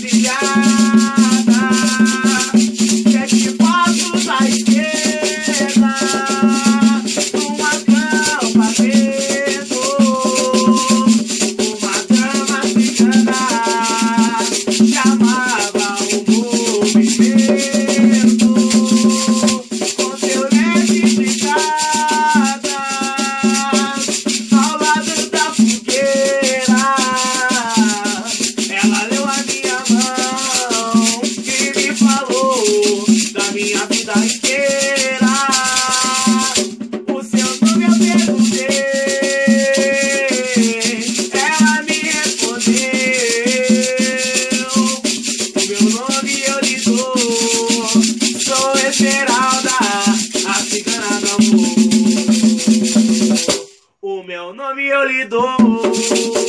Vivian. Geralda, a cigana do amor. O meu nome eu lhe dou.